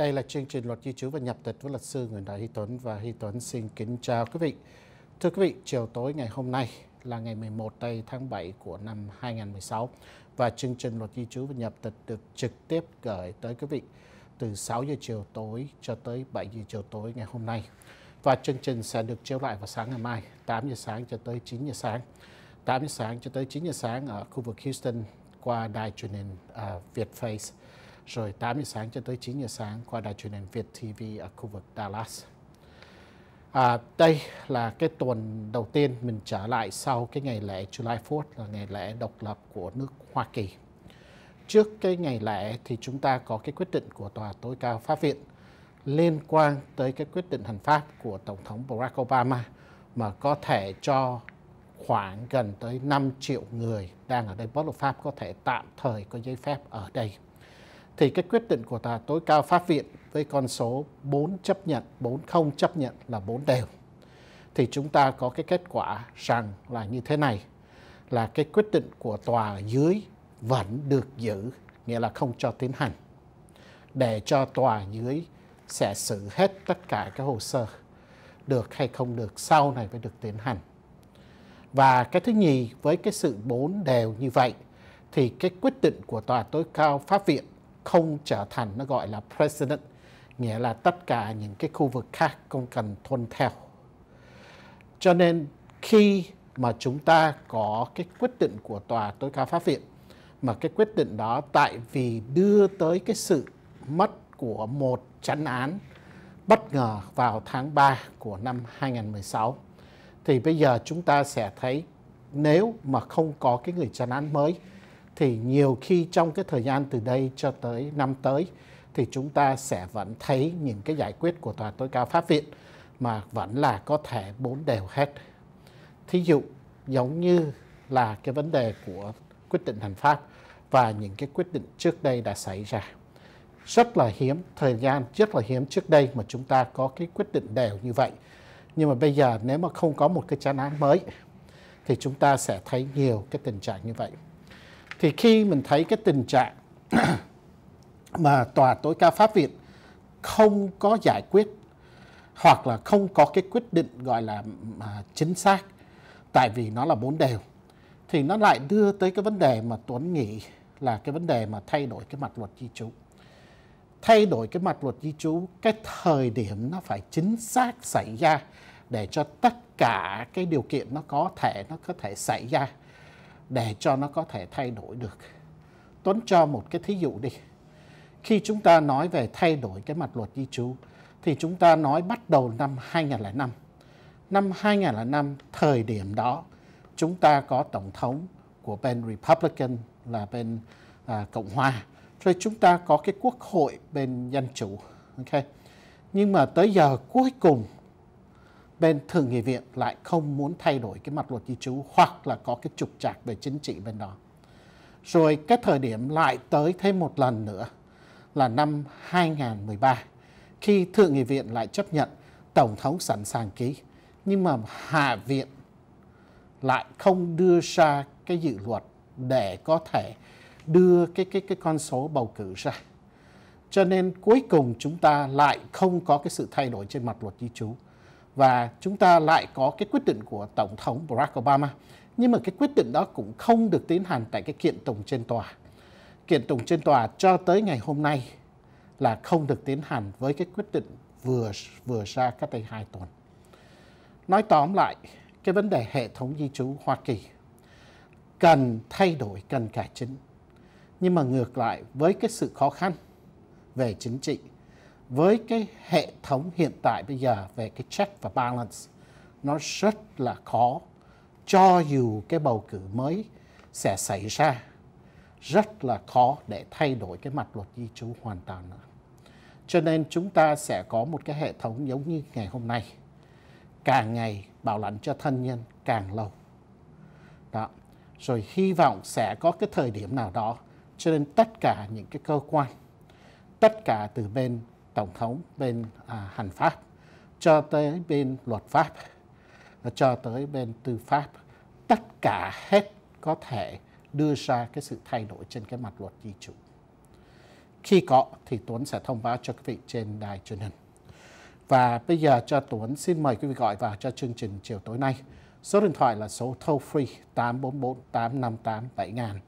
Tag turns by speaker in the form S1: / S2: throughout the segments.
S1: Đây là chương trình luật di trú và nhập tịch với luật sư Nguyễn Đại Hy Tuấn và Hy Tuấn xin kính chào quý vị. Thưa quý vị, chiều tối ngày hôm nay là ngày 11 tây tháng 7 của năm 2016 và chương trình luật di trú và nhập tịch được trực tiếp gửi tới quý vị từ 6 giờ chiều tối cho tới 7 giờ chiều tối ngày hôm nay. Và chương trình sẽ được chiếu lại vào sáng ngày mai, 8 giờ sáng cho tới 9 giờ sáng. 8 giờ sáng cho tới 9 giờ sáng ở khu vực Houston qua đài truyền hình à, uh, Việt Face rồi 8 giờ sáng cho tới 9 giờ sáng qua đài truyền hình Việt TV ở khu vực Dallas. À, đây là cái tuần đầu tiên mình trở lại sau cái ngày lễ July 4th là ngày lễ độc lập của nước Hoa Kỳ. Trước cái ngày lễ thì chúng ta có cái quyết định của Tòa tối cao Pháp viện liên quan tới cái quyết định hành pháp của Tổng thống Barack Obama mà có thể cho khoảng gần tới 5 triệu người đang ở đây bất hợp pháp có thể tạm thời có giấy phép ở đây thì cái quyết định của tòa tối cao pháp viện với con số 4 chấp nhận, 4 không chấp nhận là 4 đều. Thì chúng ta có cái kết quả rằng là như thế này, là cái quyết định của tòa dưới vẫn được giữ, nghĩa là không cho tiến hành. Để cho tòa dưới sẽ xử hết tất cả các hồ sơ, được hay không được sau này mới được tiến hành. Và cái thứ nhì, với cái sự bốn đều như vậy, thì cái quyết định của tòa tối cao pháp viện không trở thành nó gọi là president, nghĩa là tất cả những cái khu vực khác cũng cần tuân theo. Cho nên khi mà chúng ta có cái quyết định của tòa tối cao pháp viện, mà cái quyết định đó tại vì đưa tới cái sự mất của một chánh án bất ngờ vào tháng 3 của năm 2016 thì bây giờ chúng ta sẽ thấy nếu mà không có cái người chánh án mới thì nhiều khi trong cái thời gian từ đây cho tới năm tới thì chúng ta sẽ vẫn thấy những cái giải quyết của tòa tối cao pháp viện mà vẫn là có thể bốn đều hết. Thí dụ giống như là cái vấn đề của quyết định hành pháp và những cái quyết định trước đây đã xảy ra. Rất là hiếm, thời gian rất là hiếm trước đây mà chúng ta có cái quyết định đều như vậy. Nhưng mà bây giờ nếu mà không có một cái chán án mới thì chúng ta sẽ thấy nhiều cái tình trạng như vậy thì khi mình thấy cái tình trạng mà tòa tối cao pháp viện không có giải quyết hoặc là không có cái quyết định gọi là mà chính xác tại vì nó là bốn đều thì nó lại đưa tới cái vấn đề mà Tuấn nghĩ là cái vấn đề mà thay đổi cái mặt luật di trú. Thay đổi cái mặt luật di trú, cái thời điểm nó phải chính xác xảy ra để cho tất cả cái điều kiện nó có thể nó có thể xảy ra để cho nó có thể thay đổi được. Tuấn cho một cái thí dụ đi. Khi chúng ta nói về thay đổi cái mặt luật di trú thì chúng ta nói bắt đầu năm 2005. Năm 2005 thời điểm đó chúng ta có tổng thống của bên Republican là bên à, Cộng hòa. Rồi chúng ta có cái quốc hội bên Dân chủ. Okay. Nhưng mà tới giờ cuối cùng bên Thượng nghị viện lại không muốn thay đổi cái mặt luật di trú hoặc là có cái trục trặc về chính trị bên đó. Rồi cái thời điểm lại tới thêm một lần nữa là năm 2013 khi Thượng nghị viện lại chấp nhận Tổng thống sẵn sàng ký nhưng mà Hạ viện lại không đưa ra cái dự luật để có thể đưa cái cái cái con số bầu cử ra. Cho nên cuối cùng chúng ta lại không có cái sự thay đổi trên mặt luật di trú và chúng ta lại có cái quyết định của Tổng thống Barack Obama. Nhưng mà cái quyết định đó cũng không được tiến hành tại cái kiện tụng trên tòa. Kiện tụng trên tòa cho tới ngày hôm nay là không được tiến hành với cái quyết định vừa vừa ra cách đây hai tuần. Nói tóm lại, cái vấn đề hệ thống di trú Hoa Kỳ cần thay đổi, cần cải chính. Nhưng mà ngược lại, với cái sự khó khăn về chính trị với cái hệ thống hiện tại bây giờ về cái check và balance nó rất là khó cho dù cái bầu cử mới sẽ xảy ra rất là khó để thay đổi cái mặt luật di trú hoàn toàn nữa. Cho nên chúng ta sẽ có một cái hệ thống giống như ngày hôm nay. Càng ngày bảo lãnh cho thân nhân càng lâu. Đó. Rồi hy vọng sẽ có cái thời điểm nào đó cho nên tất cả những cái cơ quan, tất cả từ bên tổng thống bên à, hành pháp cho tới bên luật pháp cho tới bên tư pháp tất cả hết có thể đưa ra cái sự thay đổi trên cái mặt luật di trú khi có thì Tuấn sẽ thông báo cho quý vị trên đài truyền hình. Và bây giờ cho Tuấn xin mời quý vị gọi vào cho chương trình chiều tối nay. Số điện thoại là số toll free 844 858 7000.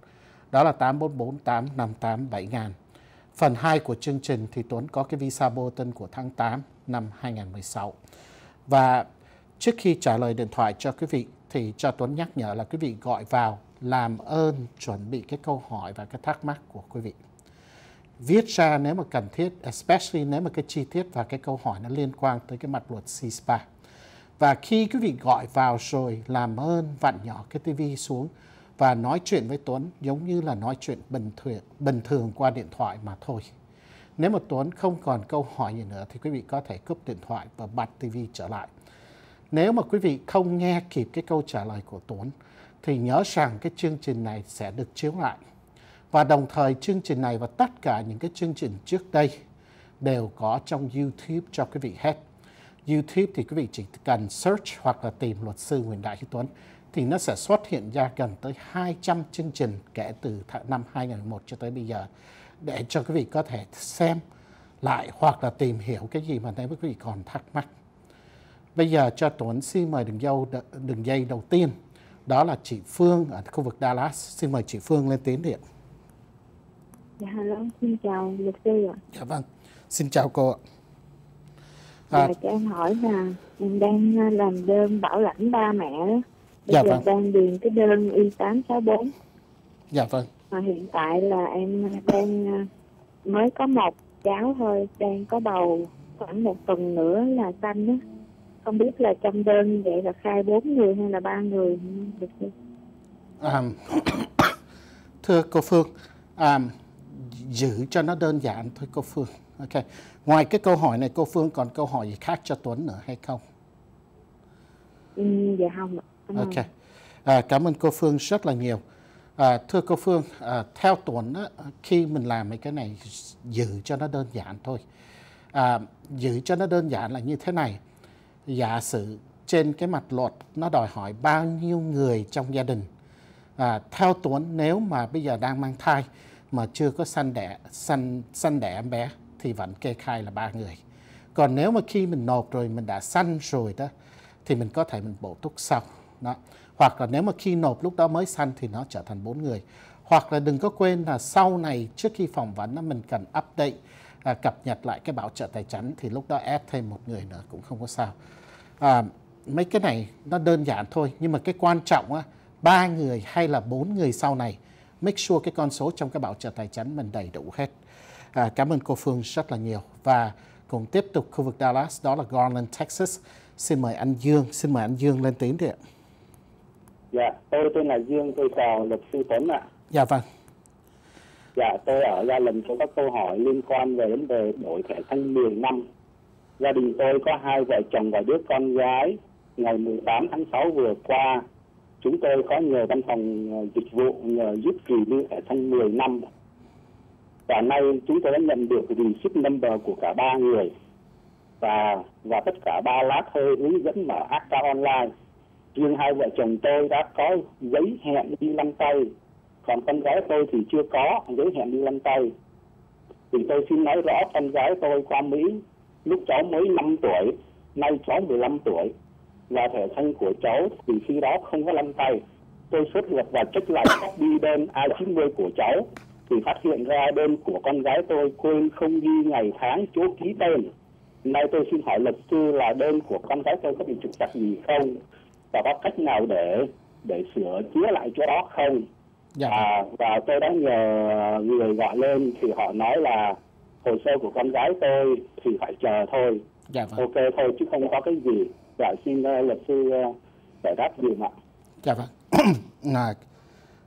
S1: Đó là 844 858 7000. Phần 2 của chương trình thì Tuấn có cái visa Bolton của tháng 8 năm 2016. Và trước khi trả lời điện thoại cho quý vị thì cho Tuấn nhắc nhở là quý vị gọi vào làm ơn chuẩn bị cái câu hỏi và cái thắc mắc của quý vị. Viết ra nếu mà cần thiết, especially nếu mà cái chi tiết và cái câu hỏi nó liên quan tới cái mặt luật C-SPA. Và khi quý vị gọi vào rồi làm ơn vặn nhỏ cái tivi xuống và nói chuyện với Tuấn giống như là nói chuyện bình thường, bình thường qua điện thoại mà thôi. Nếu mà Tuấn không còn câu hỏi gì nữa thì quý vị có thể cúp điện thoại và bật TV trở lại. Nếu mà quý vị không nghe kịp cái câu trả lời của Tuấn thì nhớ rằng cái chương trình này sẽ được chiếu lại. Và đồng thời chương trình này và tất cả những cái chương trình trước đây đều có trong YouTube cho quý vị hết. YouTube thì quý vị chỉ cần search hoặc là tìm luật sư Nguyễn Đại Hiếu Tuấn thì nó sẽ xuất hiện ra gần tới 200 chương trình kể từ năm 2001 cho tới bây giờ để cho quý vị có thể xem lại hoặc là tìm hiểu cái gì mà nếu quý vị còn thắc mắc. Bây giờ cho Tuấn xin mời đường dâu đường dây đầu tiên đó là chị Phương ở khu vực Dallas. Xin mời chị Phương lên tiếng điện.
S2: Dạ, hello, xin chào luật sư ạ.
S1: Dạ vâng, xin chào cô ạ.
S2: À, dạ, cho em hỏi là em đang à, làm đơn bảo lãnh ba mẹ đó. Bây
S1: dạ
S2: giờ
S1: vâng.
S2: đang điền cái đơn Y864.
S1: Dạ vâng.
S2: Mà hiện tại là em đang à, mới có một cháu thôi, đang có bầu khoảng một tuần nữa là sanh đó. Không biết là trong đơn vậy là khai bốn người hay là ba người được chưa?
S1: À, thưa cô Phương, à, giữ cho nó đơn giản thôi cô Phương. Ok. Ngoài cái câu hỏi này cô Phương còn câu hỏi gì khác cho Tuấn nữa hay không?
S2: Ừ, dạ không ạ.
S1: Ok. À, cảm ơn cô Phương rất là nhiều. À, thưa cô Phương, à, theo Tuấn á, khi mình làm mấy cái này giữ cho nó đơn giản thôi. À, giữ cho nó đơn giản là như thế này. Giả sử trên cái mặt luật nó đòi hỏi bao nhiêu người trong gia đình. À, theo Tuấn nếu mà bây giờ đang mang thai mà chưa có sanh đẻ sanh sanh đẻ em bé thì vẫn kê khai là ba người. Còn nếu mà khi mình nộp rồi mình đã sanh rồi đó thì mình có thể mình bổ túc sau đó. Hoặc là nếu mà khi nộp lúc đó mới sanh thì nó trở thành bốn người. Hoặc là đừng có quên là sau này trước khi phỏng vấn đó, mình cần update à, cập nhật lại cái bảo trợ tài chính thì lúc đó add thêm một người nữa cũng không có sao. À, mấy cái này nó đơn giản thôi nhưng mà cái quan trọng á ba người hay là bốn người sau này make sure cái con số trong cái bảo trợ tài chính mình đầy đủ hết. À, cảm ơn cô Phương rất là nhiều. Và cùng tiếp tục khu vực Dallas đó là Garland, Texas. Xin mời anh Dương xin mời anh Dương lên tiếng đi ạ.
S3: Dạ, tôi tên là Dương, tôi chào luật sư Tuấn ạ.
S1: dạ vâng
S3: Dạ, tôi ở Gia Lâm có các câu hỏi liên quan về vấn đề đổi thẻ xanh 10 năm. Gia đình tôi có hai vợ chồng và đứa con gái. Ngày 18 tháng 6 vừa qua, chúng tôi có nhờ văn phòng ờ, dịch vụ nhờ giúp renew thẻ xanh 10 năm. Và nay chúng tôi đã nhận được receipt number của cả ba người. Và và tất cả ba lá thư hướng dẫn mở ACTA online. Riêng hai vợ chồng tôi đã có giấy hẹn đi lăn tay. Còn con gái tôi thì chưa có giấy hẹn đi lăn tay. Thì tôi xin nói rõ, con gái tôi qua Mỹ, lúc cháu mới 5 tuổi, nay cháu 15 tuổi. Và thẻ xanh của cháu thì khi đó không có lăn tay. Tôi xuất nhập và trích lại copy đơn A90 của cháu. Thì phát hiện ra đơn của con gái tôi quên không ghi ngày tháng, chỗ ký tên. Nay tôi xin hỏi luật sư là đơn của con gái tôi có bị trục trặc gì không? Và có cách nào để để sửa chữa lại chỗ đó không
S1: dạ.
S3: À, và tôi đã nhờ người gọi lên thì họ nói là hồ sơ của con gái tôi thì phải chờ thôi.
S1: dạ vâng
S3: Ok thôi chứ không có cái gì. Dạ xin uh, luật sư uh, giải đáp dùm ạ.
S1: dạ vâng à,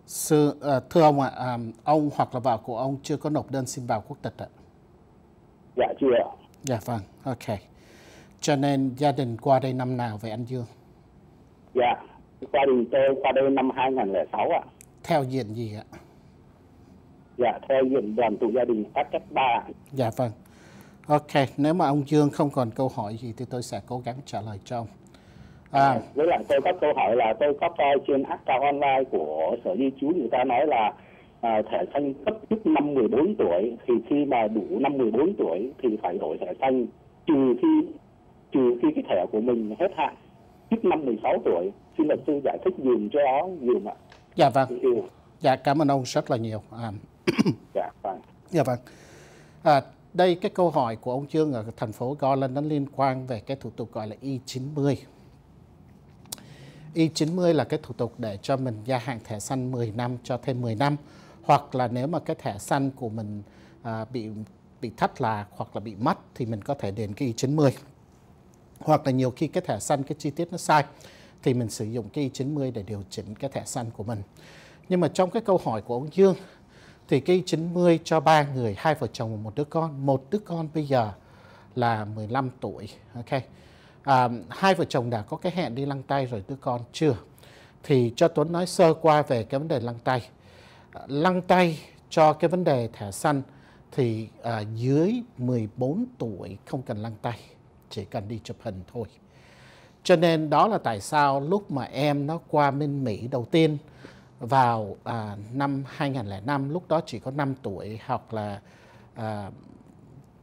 S1: sư, à, thưa ông ạ à, ông hoặc là vợ của ông chưa có nộp đơn xin vào quốc tịch ạ
S3: Dạ chưa ạ.
S1: dạ vâng ok cho nên gia đình qua đây năm nào vậy anh Dương
S3: Dạ. Gia đình tôi qua đây năm 2006 ạ.
S1: theo diện gì ạ
S3: Dạ theo diện đoàn tụ gia đình phát cách 3
S1: Dạ vâng. Ok, nếu mà ông Dương không còn câu hỏi gì thì tôi sẽ cố gắng trả lời cho ông. À,
S3: Với lại tôi có câu hỏi là tôi có coi trên account online của Sở Di trú người ta nói là à, thẻ xanh cấp trước năm 14 tuổi thì khi mà đủ năm 14 tuổi thì phải đổi thẻ xanh trừ khi trừ khi cái thẻ của mình hết hạn trước năm 16 tuổi. Xin luật sư giải thích dùm cho đó dùm ạ.
S1: Dạ vâng. Dạ cảm ơn ông rất là nhiều. À.
S3: dạ vâng.
S1: Dạ vâng. À, đây cái câu hỏi của ông Dương ở thành phố Garland nó liên quan về cái thủ tục gọi là Y90 Y90 là cái thủ tục để cho mình gia hạn thẻ xanh 10 năm cho thêm 10 năm hoặc là nếu mà cái thẻ xanh của mình à, bị bị thất lạc hoặc là bị mất thì mình có thể điền cái Y90 hoặc là nhiều khi cái thẻ xanh cái chi tiết nó sai thì mình sử dụng cái Y90 để điều chỉnh cái thẻ xanh của mình. Nhưng mà trong cái câu hỏi của ông Dương thì cái Y90 cho ba người, hai vợ chồng và một đứa con. Một đứa con bây giờ là 15 tuổi. Ok. À, hai vợ chồng đã có cái hẹn đi lăng tay rồi đứa con chưa. Thì cho Tuấn nói sơ qua về cái vấn đề lăng tay. À, lăng tay cho cái vấn đề thẻ xanh thì à, dưới 14 tuổi không cần lăng tay chỉ cần đi chụp hình thôi. Cho nên đó là tại sao lúc mà em nó qua bên Mỹ đầu tiên vào à, năm 2005, lúc đó chỉ có 5 tuổi hoặc là à,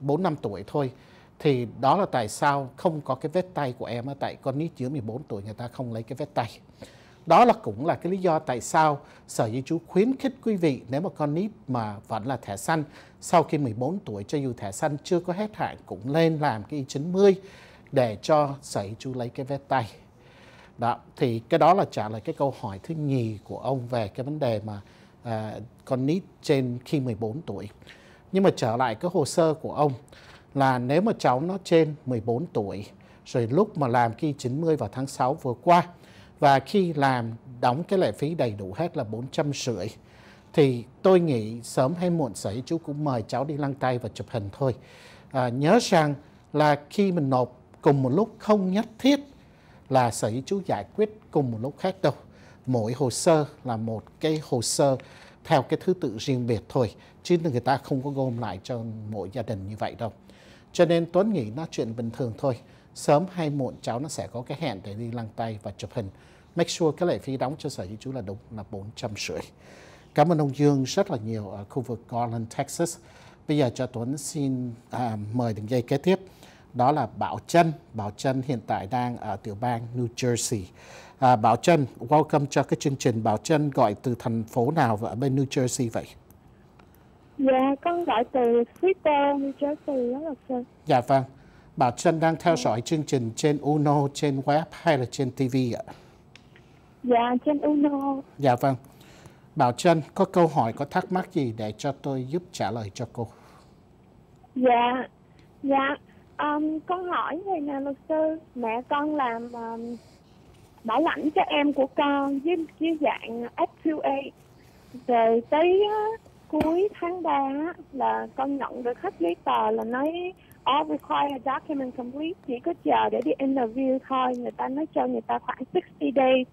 S1: 4 năm tuổi thôi. Thì đó là tại sao không có cái vết tay của em ở tại con nít dưới 14 tuổi người ta không lấy cái vết tay. Đó là cũng là cái lý do tại sao Sở Di trú khuyến khích quý vị nếu mà con nít mà vẫn là thẻ xanh sau khi 14 tuổi cho dù thẻ xanh chưa có hết hạn cũng lên làm cái Y90 để cho Sở Di trú lấy cái vé tay. Đó, thì cái đó là trả lời cái câu hỏi thứ nhì của ông về cái vấn đề mà à, con nít trên khi 14 tuổi. Nhưng mà trở lại cái hồ sơ của ông là nếu mà cháu nó trên 14 tuổi rồi lúc mà làm cái 90 vào tháng 6 vừa qua và khi làm đóng cái lệ phí đầy đủ hết là 450 thì tôi nghĩ sớm hay muộn xảy chú cũng mời cháu đi lăn tay và chụp hình thôi. À, nhớ rằng là khi mình nộp cùng một lúc không nhất thiết là sở chú giải quyết cùng một lúc khác đâu. Mỗi hồ sơ là một cái hồ sơ theo cái thứ tự riêng biệt thôi. Chứ người ta không có gom lại cho mỗi gia đình như vậy đâu. Cho nên Tuấn nghĩ nó chuyện bình thường thôi. Sớm hay muộn cháu nó sẽ có cái hẹn để đi lăng tay và chụp hình make sure cái lệ phí đóng cho sở di trú là đúng là 450. Cảm ơn ông Dương rất là nhiều ở khu vực Garland, Texas. Bây giờ cho Tuấn xin à, mời đường dây kế tiếp. Đó là Bảo Trân. Bảo Trân hiện tại đang ở tiểu bang New Jersey. À, Bảo Trân, welcome cho cái chương trình. Bảo Trân gọi từ thành phố nào ở bên New Jersey vậy?
S2: Dạ, con gọi từ Twitter New Jersey đó là sir.
S1: Dạ vâng. Bảo Trân đang theo dõi chương trình trên Uno, trên web hay là trên TV ạ?
S2: Dạ, trên Uno.
S1: Dạ vâng. Bảo Trân có câu hỏi, có thắc mắc gì để cho tôi giúp trả lời cho cô?
S2: Dạ, dạ. Um, con hỏi này nè luật sư, mẹ con làm um, bảo lãnh cho em của con với, với dạng F2A. Rồi tới uh, cuối tháng 3 là con nhận được hết giấy tờ là nói all required document complete, chỉ có chờ để đi interview thôi. Người ta nói cho người ta khoảng 60 days.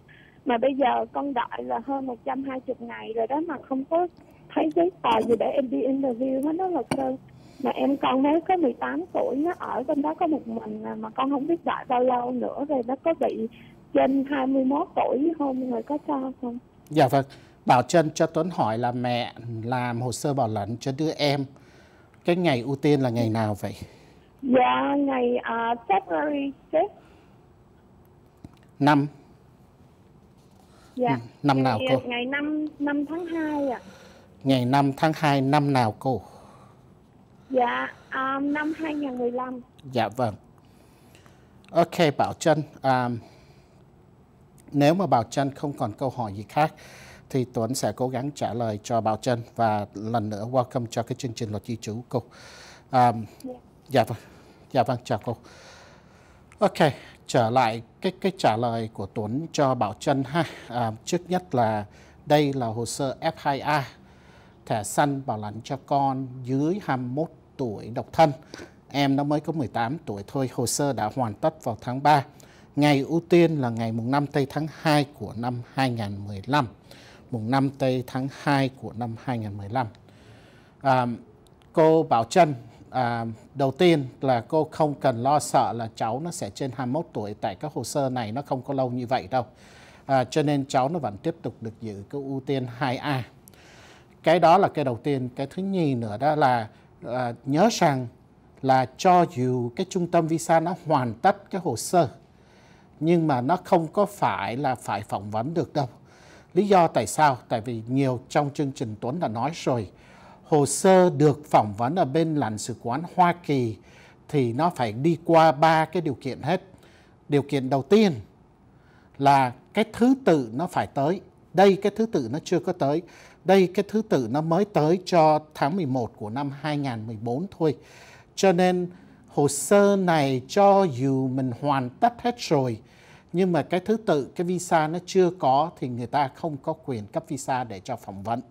S2: Mà bây giờ con đợi là hơn 120 ngày rồi đó mà không có thấy giấy tờ gì để em đi interview. Hết đó là cơ mà em con mới có 18 tuổi nó ở bên đó có một mình à, mà con không biết đợi bao lâu nữa rồi nó có bị trên 21 tuổi không? Người có cho không?
S1: Dạ vâng. Bảo Trân, cho Tuấn hỏi là mẹ làm hồ sơ bảo lãnh cho đứa em. Cái ngày ưu tiên là ngày nào vậy?
S2: Dạ ngày uh, February 6
S1: Năm
S2: Dạ.
S1: Ừ, năm nào
S2: ngày,
S1: cô?
S2: Ngày 5 5 tháng 2 ạ. À.
S1: Ngày 5 tháng 2 năm nào cô?
S2: Dạ, um, năm 2015.
S1: Dạ vâng. Ok Bảo Trân, um, nếu mà Bảo Trân không còn câu hỏi gì khác thì Tuấn sẽ cố gắng trả lời cho Bảo Trân và lần nữa welcome cho cái chương trình luật di trú cô. Um, dạ. dạ vâng, dạ vâng chào cô. Ok, trở lại cái cái trả lời của Tuấn cho Bảo Trân ha. À, trước nhất là đây là hồ sơ F2A thẻ xanh bảo lãnh cho con dưới 21 tuổi độc thân. Em nó mới có 18 tuổi thôi, hồ sơ đã hoàn tất vào tháng 3. Ngày ưu tiên là ngày mùng 5 tây tháng 2 của năm 2015. Mùng 5 tây tháng 2 của năm 2015. À, cô Bảo Trân à, đầu tiên là cô không cần lo sợ là cháu nó sẽ trên 21 tuổi tại các hồ sơ này nó không có lâu như vậy đâu. À, cho nên cháu nó vẫn tiếp tục được giữ cái ưu tiên 2A. cái đó là cái đầu tiên cái thứ nhì nữa đó là à, nhớ rằng là cho dù cái trung tâm visa nó hoàn tất cái hồ sơ nhưng mà nó không có phải là phải phỏng vấn được đâu lý do tại sao tại vì nhiều trong chương trình tuấn đã nói rồi hồ sơ được phỏng vấn ở bên lãnh sự quán hoa kỳ thì nó phải đi qua ba cái điều kiện hết điều kiện đầu tiên là cái thứ tự nó phải tới đây cái thứ tự nó chưa có tới đây cái thứ tự nó mới tới cho tháng 11 của năm 2014 thôi. Cho nên hồ sơ này cho dù mình hoàn tất hết rồi, nhưng mà cái thứ tự, cái visa nó chưa có thì người ta không có quyền cấp visa để cho phỏng vấn.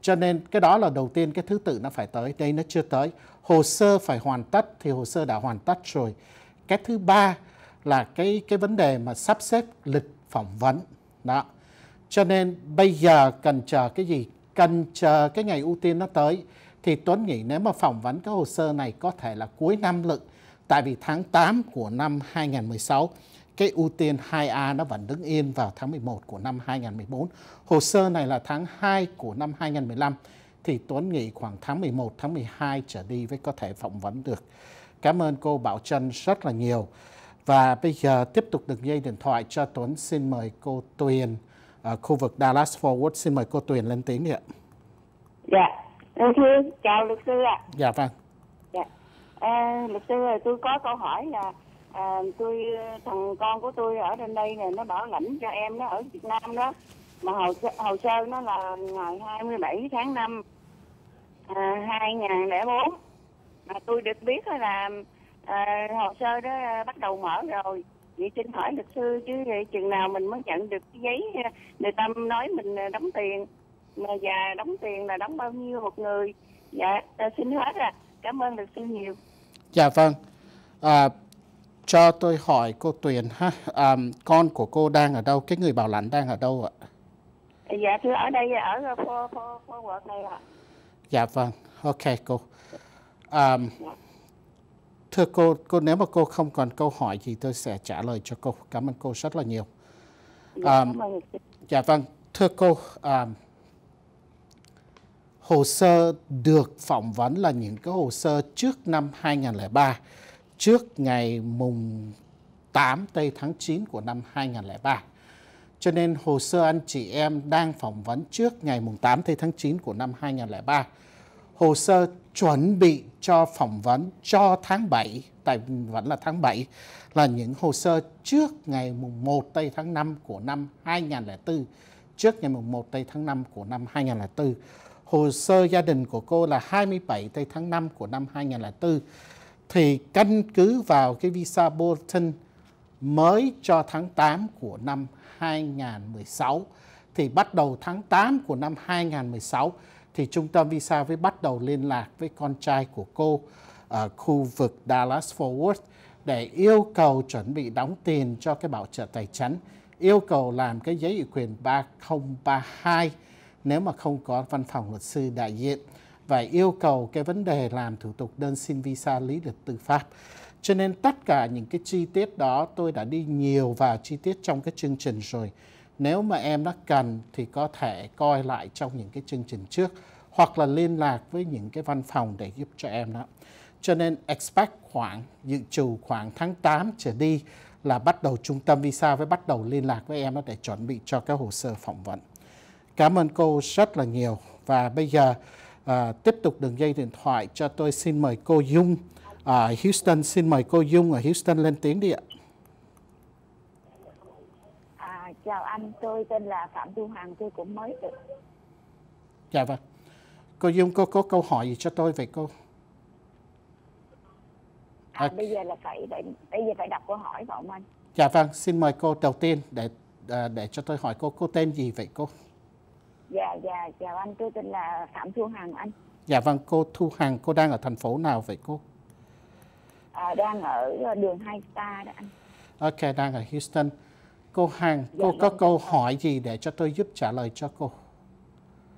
S1: Cho nên cái đó là đầu tiên cái thứ tự nó phải tới, đây nó chưa tới. Hồ sơ phải hoàn tất thì hồ sơ đã hoàn tất rồi. Cái thứ ba là cái cái vấn đề mà sắp xếp lịch phỏng vấn. Đó. Cho nên bây giờ cần chờ cái gì? Cần chờ cái ngày ưu tiên nó tới. Thì Tuấn nghĩ nếu mà phỏng vấn cái hồ sơ này có thể là cuối năm lực Tại vì tháng 8 của năm 2016, cái ưu tiên 2A nó vẫn đứng yên vào tháng 11 của năm 2014. Hồ sơ này là tháng 2 của năm 2015. Thì Tuấn nghĩ khoảng tháng 11, tháng 12 trở đi mới có thể phỏng vấn được. Cảm ơn cô Bảo Trân rất là nhiều. Và bây giờ tiếp tục được dây điện thoại cho Tuấn. Xin mời cô Tuyền ở khu vực Dallas Forward. Xin mời cô Tuyền lên tiếng đi ạ.
S4: Dạ, thưa chào luật sư ạ.
S1: Dạ vâng.
S4: Dạ. À, luật sư ơi, tôi có câu hỏi là à, tôi ờ, thằng con của tôi ở trên đây này nó bảo lãnh cho em nó ở Việt Nam đó. Mà hồ sơ, hồ sơ nó là ngày 27 tháng 5 à, 2004 mà tôi được biết là à, hồ sơ đó à, bắt đầu mở rồi. Vậy xin hỏi luật sư chứ chừng nào mình mới nhận được cái giấy à, người ta nói mình à, đóng tiền. Mà già đóng tiền là đóng bao nhiêu một người? Dạ xin hết à cảm ơn luật sư nhiều.
S1: Dạ vâng. À, cho tôi hỏi cô Tuyền ha. À, con của cô đang ở đâu? Cái người bảo lãnh đang ở đâu ạ?
S4: Dạ thưa ở đây ở phố phố phố quận này ạ.
S1: Dạ vâng ok cô. À, dạ Thưa cô, cô nếu mà cô không còn câu hỏi gì tôi sẽ trả lời cho cô. Cảm ơn cô rất là nhiều.
S4: Dạ,
S1: um, dạ vâng, thưa cô, um, hồ sơ được phỏng vấn là những cái hồ sơ trước năm 2003, trước ngày mùng 8 tây tháng 9 của năm 2003. Cho nên hồ sơ anh chị em đang phỏng vấn trước ngày mùng 8 tây tháng 9 của năm 2003. Hồ sơ chuẩn bị cho phỏng vấn cho tháng 7, tại vẫn là tháng 7, là những hồ sơ trước ngày mùng 1 tây tháng 5 của năm 2004, trước ngày mùng 1 tây tháng 5 của năm 2004. Hồ sơ gia đình của cô là 27 tây tháng 5 của năm 2004. Thì căn cứ vào cái visa bulletin mới cho tháng 8 của năm 2016, thì bắt đầu tháng 8 của năm 2016 thì trung tâm visa mới bắt đầu liên lạc với con trai của cô ở khu vực Dallas Fort Worth để yêu cầu chuẩn bị đóng tiền cho cái bảo trợ tài chính, yêu cầu làm cái giấy ủy quyền 3032 nếu mà không có văn phòng luật sư đại diện và yêu cầu cái vấn đề làm thủ tục đơn xin visa lý lịch tư pháp. Cho nên tất cả những cái chi tiết đó tôi đã đi nhiều vào chi tiết trong cái chương trình rồi. Nếu mà em nó cần thì có thể coi lại trong những cái chương trình trước, hoặc là liên lạc với những cái văn phòng để giúp cho em đó. Cho nên expect khoảng, dự trù khoảng tháng 8 trở đi là bắt đầu trung tâm visa với bắt đầu liên lạc với em đó để chuẩn bị cho cái hồ sơ phỏng vấn. Cảm ơn cô rất là nhiều và bây giờ à, tiếp tục đường dây điện thoại cho tôi xin mời cô Dung ở à, Houston xin mời cô Dung ở Houston lên tiếng đi ạ.
S5: chào anh, tôi tên là Phạm Thu Hằng, tôi cũng mới được.
S1: Dạ vâng. Cô Dung có, có câu hỏi gì cho tôi vậy cô?
S5: À, à, bây giờ là phải để, bây giờ phải đọc câu hỏi phải không anh?
S1: Dạ vâng, xin mời cô đầu tiên để à, để cho tôi hỏi cô, cô tên gì vậy cô?
S5: Dạ, dạ, chào anh, tôi tên là Phạm Thu Hằng anh.
S1: Dạ vâng, cô Thu Hằng, cô đang ở thành phố nào vậy cô?
S5: À, đang ở đường Hai Star đó anh.
S1: Ok, đang ở Houston. Cô Hằng, dạ, cô có vâng. câu hỏi gì để cho tôi giúp trả lời cho cô?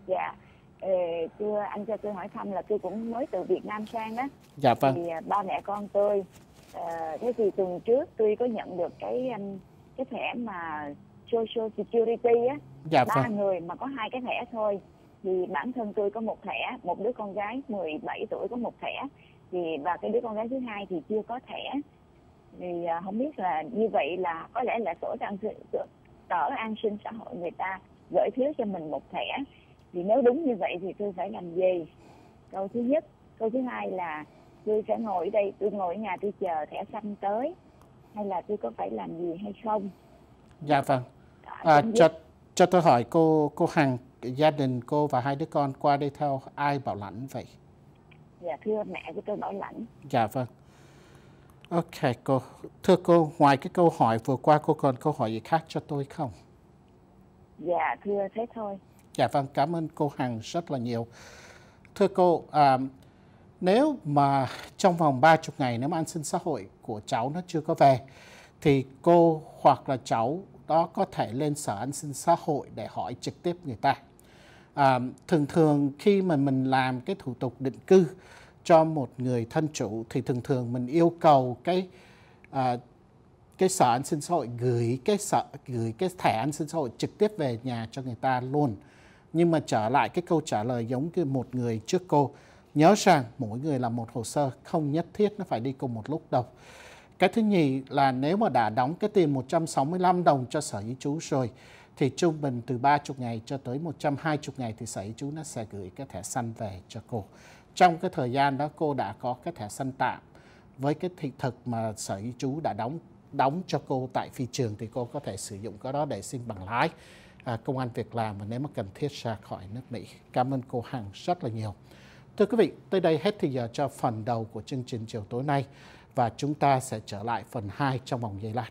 S5: Dạ, Ê, thưa anh cho tôi hỏi thăm là tôi cũng mới từ Việt Nam sang đó.
S1: Dạ vâng.
S5: Thì à, ba mẹ con tôi, à, thế thì tuần trước tôi có nhận được cái cái thẻ mà Social Security á,
S1: dạ,
S5: ba
S1: vâng.
S5: người mà có hai cái thẻ thôi. thì bản thân tôi có một thẻ một đứa con gái 17 tuổi có một thẻ. Thì và cái đứa con gái thứ hai thì chưa có thẻ. Thì à, không biết là như vậy là có lẽ là sổ an tờ an sinh xã hội người ta gửi thiếu cho mình một thẻ. Thì nếu đúng như vậy thì tôi phải làm gì? Câu thứ nhất câu thứ hai là tôi sẽ ngồi ở đây tôi ngồi ở nhà tôi chờ thẻ xanh tới hay là tôi có phải làm gì hay không?
S1: Dạ vâng. À, cho cho tôi hỏi cô cô Hằng gia đình cô và hai đứa con qua đây theo ai bảo lãnh vậy?
S5: Dạ thưa mẹ của tôi bảo lãnh.
S1: Dạ vâng. Ok cô. Thưa cô ngoài cái câu hỏi vừa qua cô còn câu hỏi gì khác cho tôi không?
S5: Dạ thưa thế thôi.
S1: Dạ vâng cảm ơn cô Hằng rất là nhiều. Thưa cô à, nếu mà trong vòng 30 ngày nếu mà an sinh xã hội của cháu nó chưa có về thì cô hoặc là cháu đó có thể lên sở an sinh xã hội để hỏi trực tiếp người ta. À, thường thường khi mà mình làm cái thủ tục định cư cho một người thân chủ thì thường thường mình yêu cầu cái à, cái sở an sinh xã hội gửi cái sở gửi cái thẻ an sinh xã hội trực tiếp về nhà cho người ta luôn. Nhưng mà trở lại cái câu trả lời giống như một người trước cô nhớ rằng mỗi người là một hồ sơ không nhất thiết nó phải đi cùng một lúc đâu. Cái thứ nhì là nếu mà đã đóng cái tiền 165 đồng cho sở di trú rồi thì trung bình từ 30 ngày cho tới 120 ngày thì sở di trú nó sẽ gửi cái thẻ xanh về cho cô. Trong cái thời gian đó cô đã có cái thẻ xanh tạm với cái thị thực mà sở di trú đã đóng đóng cho cô tại phi trường thì cô có thể sử dụng cái đó để xin bằng lái à, công an việc làm và nếu mà cần thiết ra khỏi nước Mỹ. Cảm ơn cô Hằng rất là nhiều. Thưa quý vị, tới đây hết thì giờ cho phần đầu của chương trình chiều tối nay và chúng ta sẽ trở lại phần 2 trong vòng giây lát.